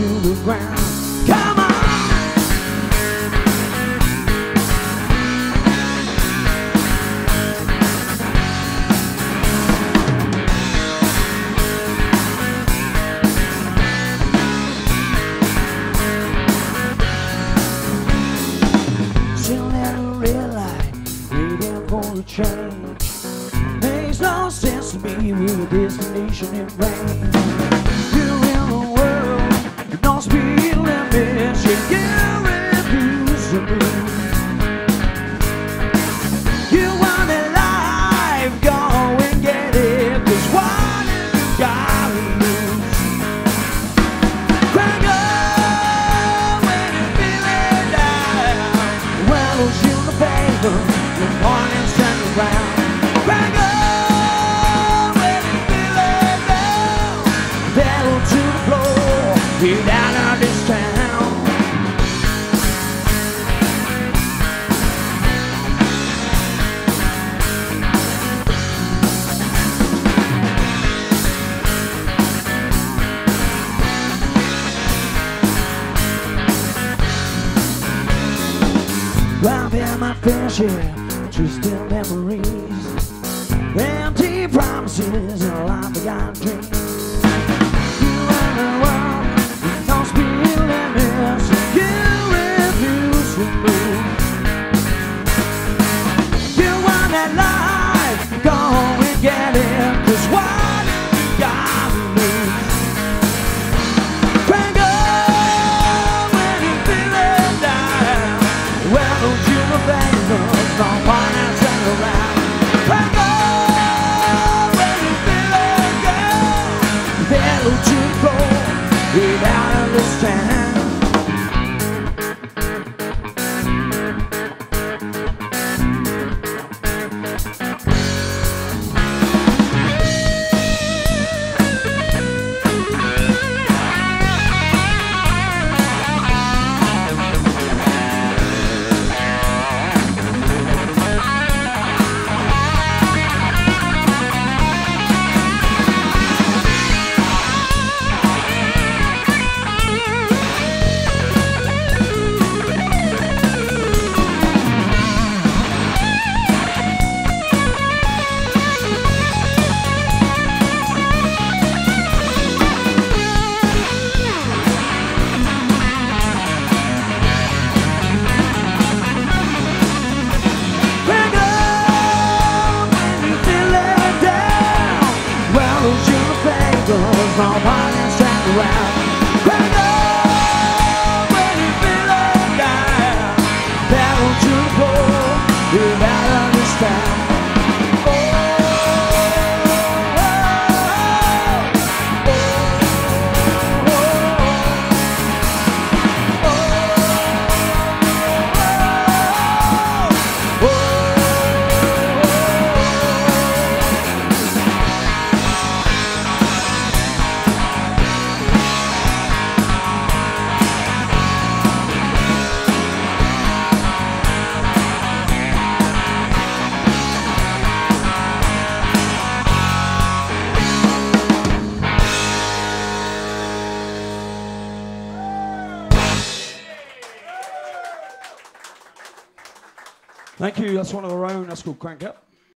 to the ground. Come on! change. Makes no sense to me with a destination in rain. my fair share of twisted memories, empty promises, and a life forgotten dreams. You and the world. Thank you. That's one of our own. That's called Cranked Up.